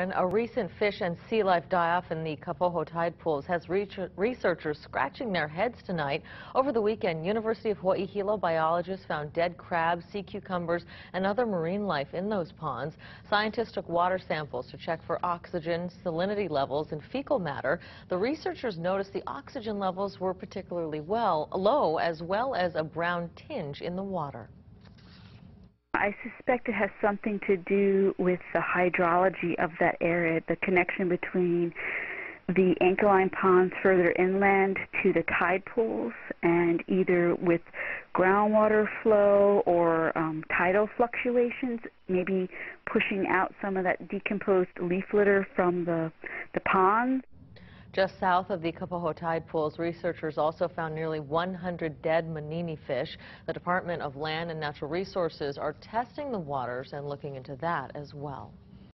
A recent fish and sea life die-off in the Kapoho tide pools has researchers scratching their heads tonight. Over the weekend, University of Hawaii Hilo biologists found dead crabs, sea cucumbers, and other marine life in those ponds. Scientists took water samples to check for oxygen, salinity levels, and fecal matter. The researchers noticed the oxygen levels were particularly well low, as well as a brown tinge in the water. I suspect it has something to do with the hydrology of that area, the connection between the anchialine ponds further inland to the tide pools, and either with groundwater flow or um, tidal fluctuations, maybe pushing out some of that decomposed leaf litter from the, the ponds. Just south of the Kapoho tide pools, researchers also found nearly 100 dead manini fish. The Department of Land and Natural Resources are testing the waters and looking into that as well.